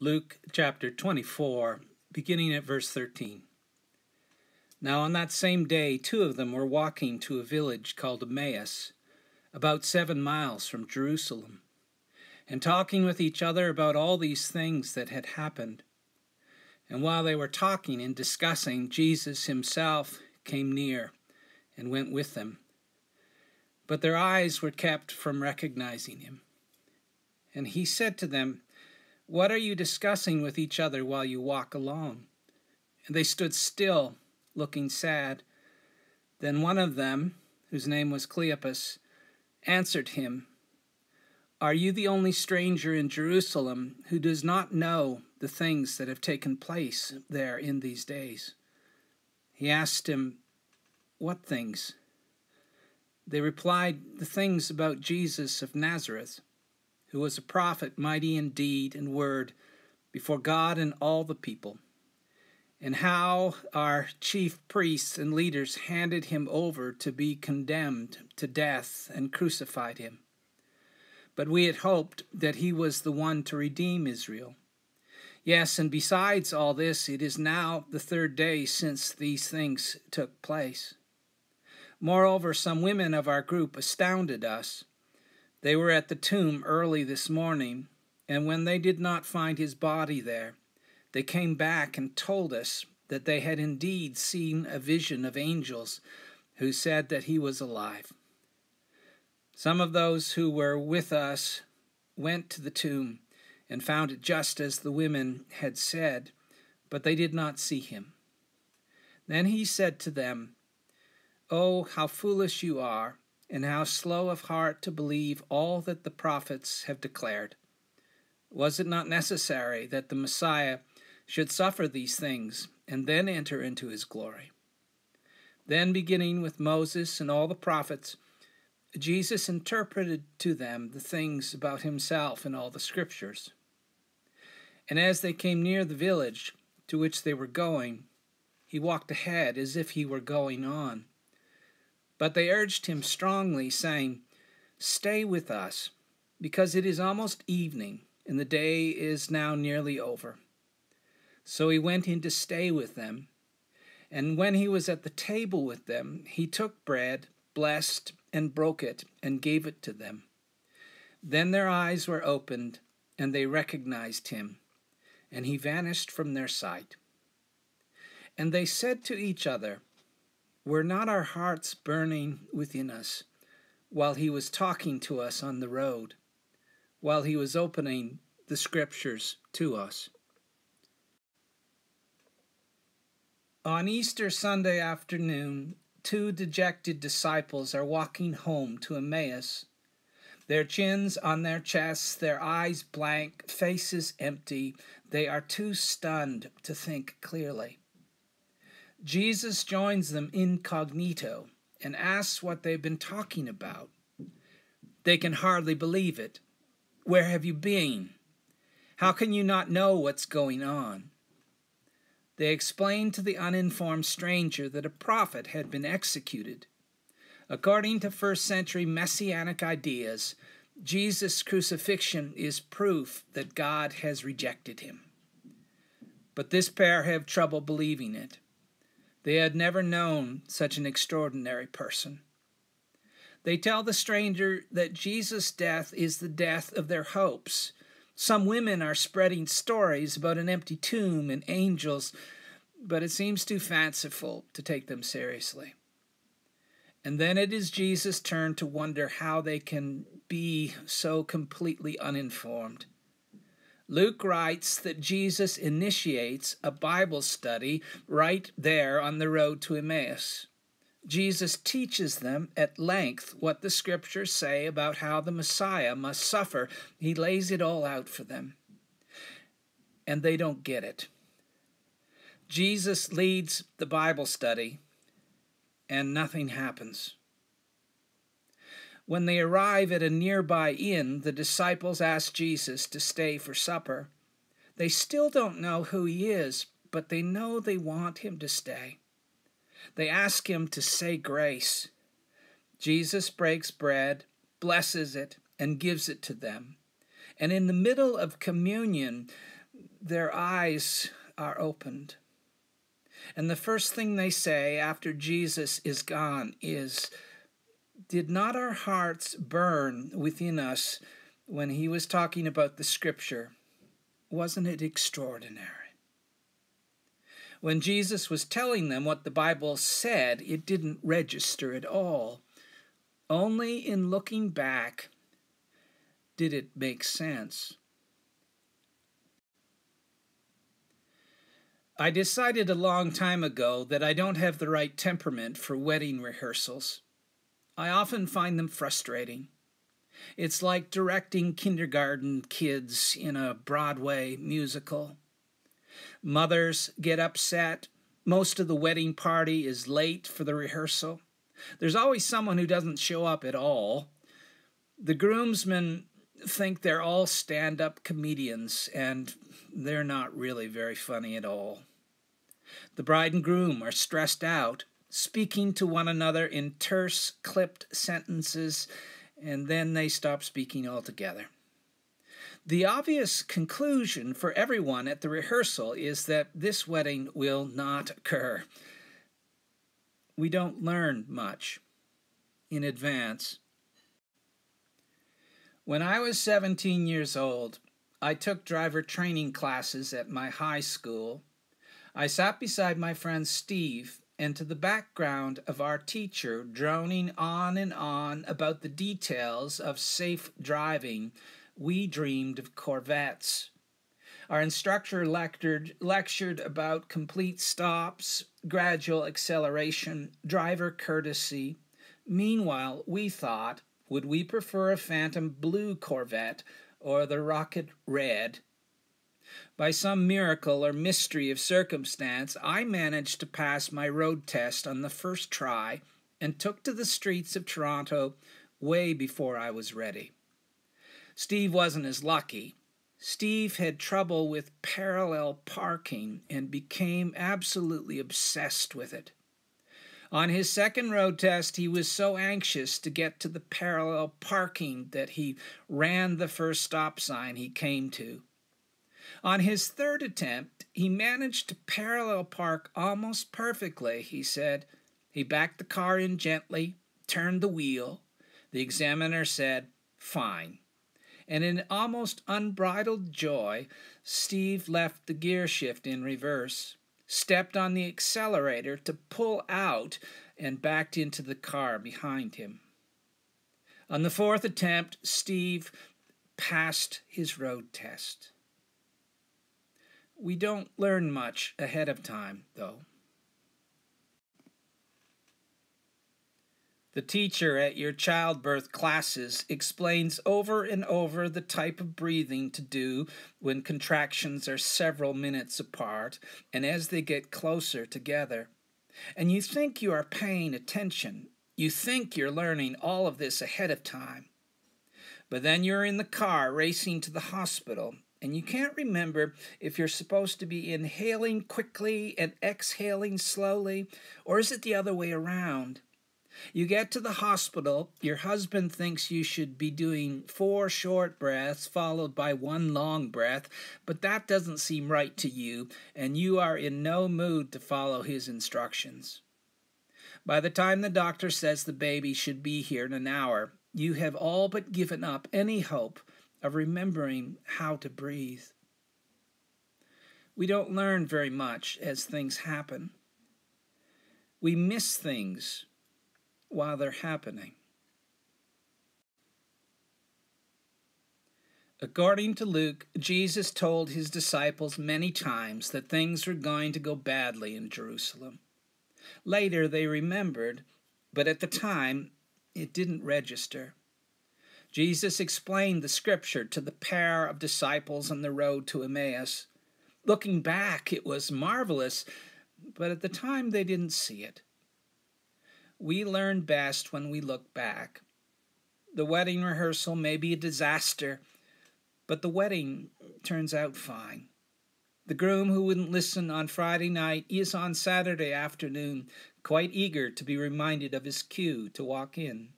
Luke chapter 24, beginning at verse 13. Now on that same day, two of them were walking to a village called Emmaus, about seven miles from Jerusalem, and talking with each other about all these things that had happened. And while they were talking and discussing, Jesus himself came near and went with them. But their eyes were kept from recognizing him. And he said to them, What are you discussing with each other while you walk along? And they stood still, looking sad. Then one of them, whose name was Cleopas, answered him, Are you the only stranger in Jerusalem who does not know the things that have taken place there in these days? He asked him, What things? They replied, The things about Jesus of Nazareth, who was a prophet, mighty in deed and word, before God and all the people, and how our chief priests and leaders handed him over to be condemned to death and crucified him. But we had hoped that he was the one to redeem Israel. Yes, and besides all this, it is now the third day since these things took place. Moreover, some women of our group astounded us. They were at the tomb early this morning, and when they did not find his body there, they came back and told us that they had indeed seen a vision of angels who said that he was alive. Some of those who were with us went to the tomb and found it just as the women had said, but they did not see him. Then he said to them, Oh, how foolish you are, and how slow of heart to believe all that the prophets have declared. Was it not necessary that the Messiah should suffer these things and then enter into his glory? Then, beginning with Moses and all the prophets, Jesus interpreted to them the things about himself in all the scriptures. And as they came near the village to which they were going, he walked ahead as if he were going on. But they urged him strongly, saying, Stay with us, because it is almost evening, and the day is now nearly over. So he went in to stay with them. And when he was at the table with them, he took bread, blessed, and broke it, and gave it to them. Then their eyes were opened, and they recognized him, and he vanished from their sight. And they said to each other, were not our hearts burning within us while he was talking to us on the road, while he was opening the scriptures to us? On Easter Sunday afternoon, two dejected disciples are walking home to Emmaus, their chins on their chests, their eyes blank, faces empty. They are too stunned to think clearly. Jesus joins them incognito and asks what they've been talking about. They can hardly believe it. Where have you been? How can you not know what's going on? They explained to the uninformed stranger that a prophet had been executed. According to first century messianic ideas, Jesus' crucifixion is proof that God has rejected him. But this pair have trouble believing it. They had never known such an extraordinary person. They tell the stranger that Jesus' death is the death of their hopes. Some women are spreading stories about an empty tomb and angels, but it seems too fanciful to take them seriously. And then it is Jesus' turn to wonder how they can be so completely uninformed. Luke writes that Jesus initiates a Bible study right there on the road to Emmaus. Jesus teaches them at length what the scriptures say about how the Messiah must suffer. He lays it all out for them. And they don't get it. Jesus leads the Bible study, and nothing happens. When they arrive at a nearby inn, the disciples ask Jesus to stay for supper. They still don't know who he is, but they know they want him to stay. They ask him to say grace. Jesus breaks bread, blesses it, and gives it to them. And in the middle of communion, their eyes are opened. And the first thing they say after Jesus is gone is, Did not our hearts burn within us when he was talking about the scripture? Wasn't it extraordinary? When Jesus was telling them what the Bible said, it didn't register at all. Only in looking back did it make sense. I decided a long time ago that I don't have the right temperament for wedding rehearsals. I often find them frustrating. It's like directing kindergarten kids in a Broadway musical. Mothers get upset. Most of the wedding party is late for the rehearsal. There's always someone who doesn't show up at all. The groomsmen think they're all stand up comedians, and they're not really very funny at all. The bride and groom are stressed out, speaking to one another in terse, clipped sentences, and then they stop speaking altogether. The obvious conclusion for everyone at the rehearsal is that this wedding will not occur. We don't learn much in advance when I was 17 years old, I took driver training classes at my high school. I sat beside my friend Steve, and to the background of our teacher droning on and on about the details of safe driving, we dreamed of Corvettes. Our instructor lectured, lectured about complete stops, gradual acceleration, driver courtesy. Meanwhile, we thought would we prefer a Phantom Blue Corvette or the Rocket Red? By some miracle or mystery of circumstance, I managed to pass my road test on the first try and took to the streets of Toronto way before I was ready. Steve wasn't as lucky. Steve had trouble with parallel parking and became absolutely obsessed with it. On his second road test, he was so anxious to get to the parallel parking that he ran the first stop sign he came to. On his third attempt, he managed to parallel park almost perfectly, he said. He backed the car in gently, turned the wheel. The examiner said, Fine. And in almost unbridled joy, Steve left the gear shift in reverse stepped on the accelerator to pull out and backed into the car behind him. On the fourth attempt, Steve passed his road test. We don't learn much ahead of time, though. The teacher at your childbirth classes explains over and over the type of breathing to do when contractions are several minutes apart and as they get closer together. And you think you are paying attention. You think you're learning all of this ahead of time. But then you're in the car racing to the hospital and you can't remember if you're supposed to be inhaling quickly and exhaling slowly, or is it the other way around? You get to the hospital, your husband thinks you should be doing four short breaths followed by one long breath, but that doesn't seem right to you, and you are in no mood to follow his instructions. By the time the doctor says the baby should be here in an hour, you have all but given up any hope of remembering how to breathe. We don't learn very much as things happen. We miss things while they're happening. According to Luke, Jesus told his disciples many times that things were going to go badly in Jerusalem. Later they remembered, but at the time it didn't register. Jesus explained the scripture to the pair of disciples on the road to Emmaus. Looking back, it was marvelous, but at the time they didn't see it. We learn best when we look back. The wedding rehearsal may be a disaster, but the wedding turns out fine. The groom who wouldn't listen on Friday night is on Saturday afternoon quite eager to be reminded of his cue to walk in.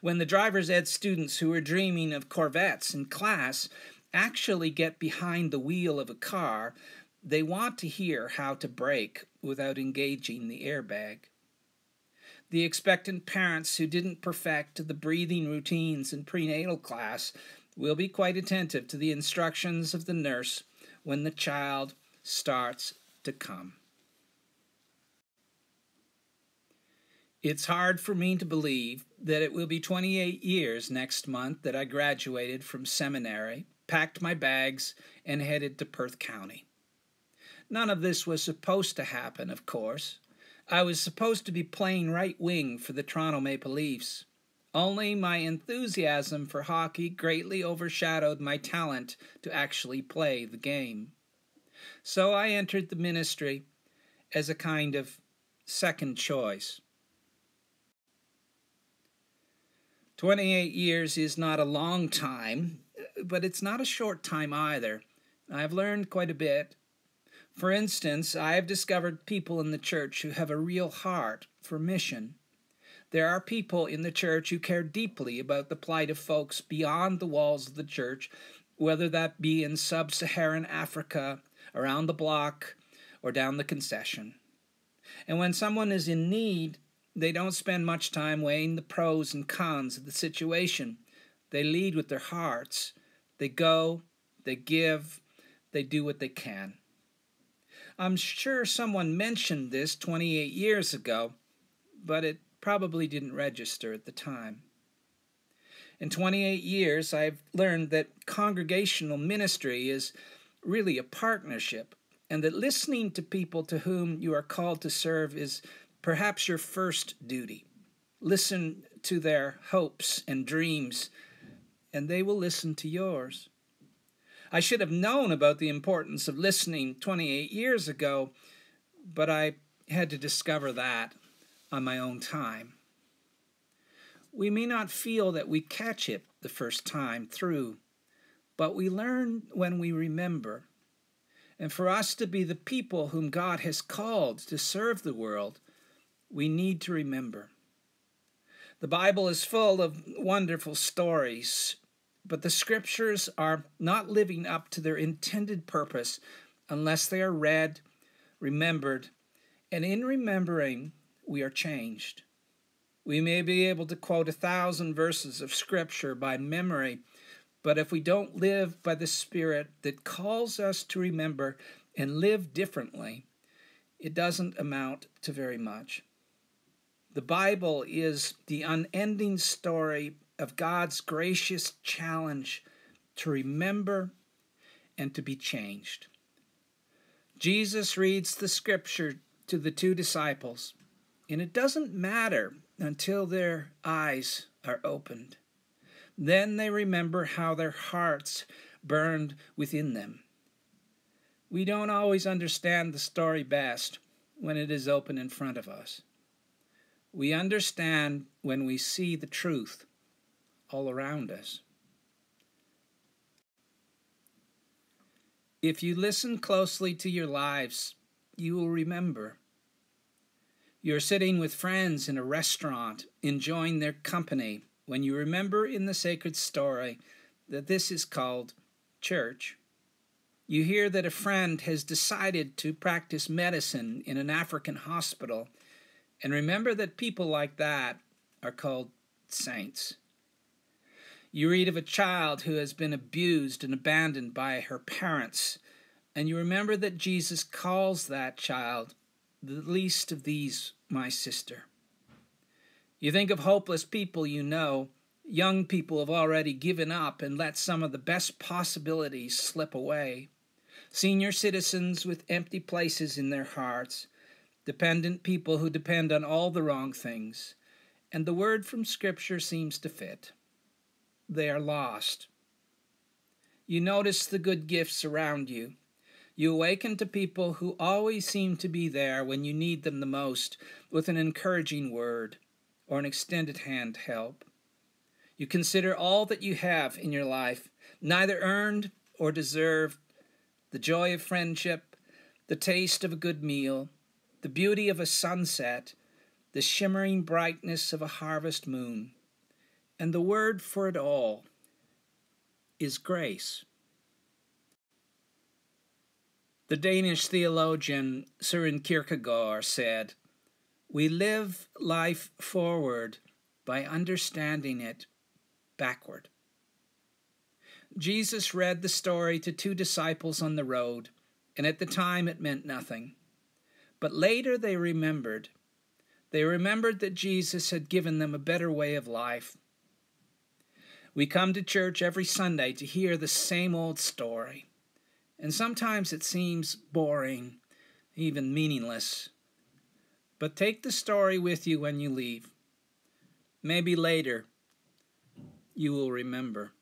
When the driver's ed students who are dreaming of Corvettes in class actually get behind the wheel of a car, they want to hear how to brake without engaging the airbag. The expectant parents who didn't perfect the breathing routines in prenatal class will be quite attentive to the instructions of the nurse when the child starts to come. It's hard for me to believe that it will be 28 years next month that I graduated from seminary, packed my bags, and headed to Perth County. None of this was supposed to happen, of course. I was supposed to be playing right wing for the Toronto Maple Leafs. Only my enthusiasm for hockey greatly overshadowed my talent to actually play the game. So I entered the ministry as a kind of second choice. 28 years is not a long time, but it's not a short time either. I've learned quite a bit. For instance, I have discovered people in the church who have a real heart for mission. There are people in the church who care deeply about the plight of folks beyond the walls of the church, whether that be in sub Saharan Africa, around the block, or down the concession. And when someone is in need, they don't spend much time weighing the pros and cons of the situation. They lead with their hearts. They go, they give, they do what they can. I'm sure someone mentioned this 28 years ago, but it probably didn't register at the time. In 28 years, I've learned that congregational ministry is really a partnership, and that listening to people to whom you are called to serve is perhaps your first duty. Listen to their hopes and dreams, and they will listen to yours. I should have known about the importance of listening 28 years ago, but I had to discover that on my own time. We may not feel that we catch it the first time through, but we learn when we remember. And for us to be the people whom God has called to serve the world, we need to remember. The Bible is full of wonderful stories, but the scriptures are not living up to their intended purpose unless they are read, remembered, and in remembering, we are changed. We may be able to quote a thousand verses of scripture by memory, but if we don't live by the Spirit that calls us to remember and live differently, it doesn't amount to very much. The Bible is the unending story of God's gracious challenge to remember and to be changed. Jesus reads the scripture to the two disciples, and it doesn't matter until their eyes are opened. Then they remember how their hearts burned within them. We don't always understand the story best when it is open in front of us. We understand when we see the truth all around us. If you listen closely to your lives, you will remember. You're sitting with friends in a restaurant, enjoying their company, when you remember in the sacred story that this is called church. You hear that a friend has decided to practice medicine in an African hospital and remember that people like that are called saints. You read of a child who has been abused and abandoned by her parents, and you remember that Jesus calls that child the least of these, my sister. You think of hopeless people you know, young people have already given up and let some of the best possibilities slip away, senior citizens with empty places in their hearts, dependent people who depend on all the wrong things, and the word from Scripture seems to fit. They are lost. You notice the good gifts around you. You awaken to people who always seem to be there when you need them the most with an encouraging word or an extended hand to help. You consider all that you have in your life, neither earned or deserved, the joy of friendship, the taste of a good meal, the beauty of a sunset, the shimmering brightness of a harvest moon. And the word for it all is grace. The Danish theologian Søren Kierkegaard said, We live life forward by understanding it backward. Jesus read the story to two disciples on the road, and at the time it meant nothing. But later they remembered. They remembered that Jesus had given them a better way of life. We come to church every Sunday to hear the same old story and sometimes it seems boring, even meaningless. But take the story with you when you leave. Maybe later you will remember.